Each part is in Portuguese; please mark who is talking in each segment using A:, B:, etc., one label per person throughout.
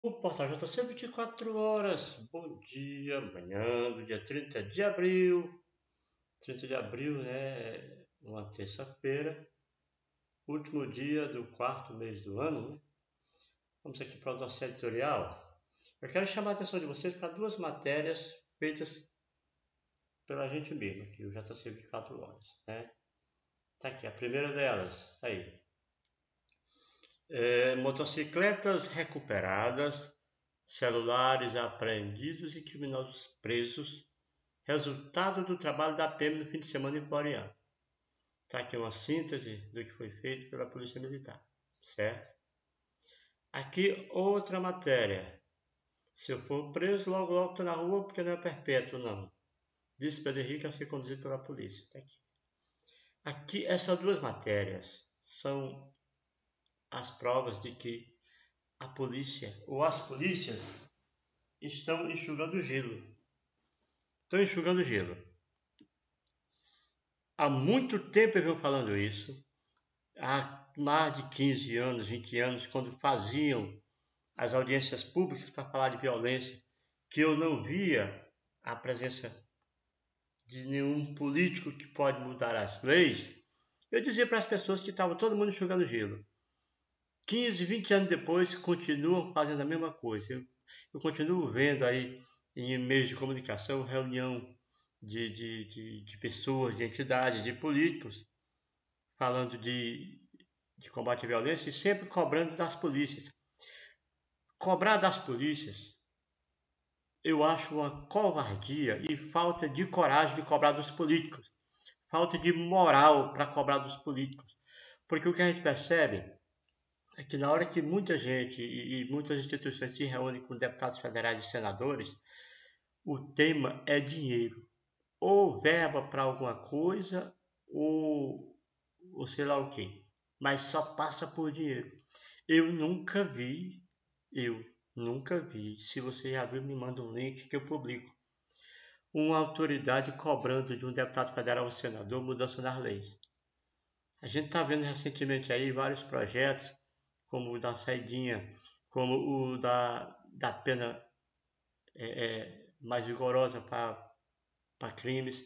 A: O Portal JC 24 horas. Bom dia, manhã do dia 30 de abril. 30 de abril, né? Uma terça-feira. Último dia do quarto mês do ano, né? Vamos aqui para o nosso editorial. Eu quero chamar a atenção de vocês para duas matérias feitas pela gente mesmo aqui, o JC 24 horas, né? Tá aqui, a primeira delas, tá aí é, motocicletas recuperadas, celulares apreendidos e criminosos presos, resultado do trabalho da PM no fim de semana em Floriano. Está aqui uma síntese do que foi feito pela Polícia Militar, certo? Aqui outra matéria. Se eu for preso, logo logo estou na rua porque não é perpétuo, não. Disse Pedro Henrique a ser conduzido pela polícia. Está aqui. Aqui, essas duas matérias são as provas de que a polícia ou as polícias estão enxugando gelo. Estão enxugando gelo. Há muito tempo eu venho falando isso. Há mais de 15 anos, 20 anos, quando faziam as audiências públicas para falar de violência, que eu não via a presença de nenhum político que pode mudar as leis, eu dizia para as pessoas que estava todo mundo enxugando gelo. 15, 20 anos depois, continuam fazendo a mesma coisa. Eu, eu continuo vendo aí em meios de comunicação reunião de, de, de, de pessoas, de entidades, de políticos, falando de, de combate à violência e sempre cobrando das polícias. Cobrar das polícias, eu acho uma covardia e falta de coragem de cobrar dos políticos, falta de moral para cobrar dos políticos. Porque o que a gente percebe é que na hora que muita gente e, e muitas instituições se reúnem com deputados federais e senadores, o tema é dinheiro. Ou verba para alguma coisa, ou, ou sei lá o quê. Mas só passa por dinheiro. Eu nunca vi, eu nunca vi. Se você já viu, me manda um link que eu publico. Uma autoridade cobrando de um deputado federal ou senador mudança nas leis. A gente está vendo recentemente aí vários projetos como o da saidinha, como o da, da pena é, é, mais rigorosa para crimes.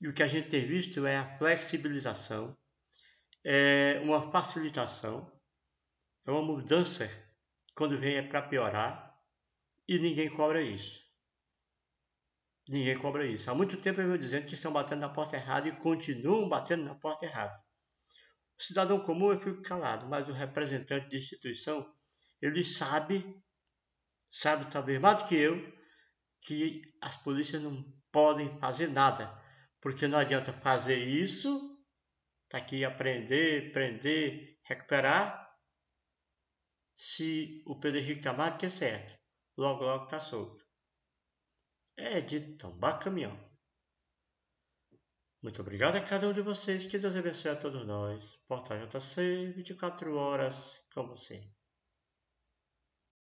A: E o que a gente tem visto é a flexibilização, é uma facilitação, é uma mudança quando vem é para piorar e ninguém cobra isso. Ninguém cobra isso. Há muito tempo eu venho dizendo que estão batendo na porta errada e continuam batendo na porta errada. O cidadão comum eu fico calado, mas o representante de instituição, ele sabe, sabe talvez mais do que eu, que as polícias não podem fazer nada, porque não adianta fazer isso, tá aqui aprender, prender, recuperar, se o Pedro Henrique Camargo que é certo, logo logo tá solto. É de tombar caminhão. Muito obrigado a cada um de vocês. Que Deus abençoe a todos nós. Portal JC, 24 horas, como sempre.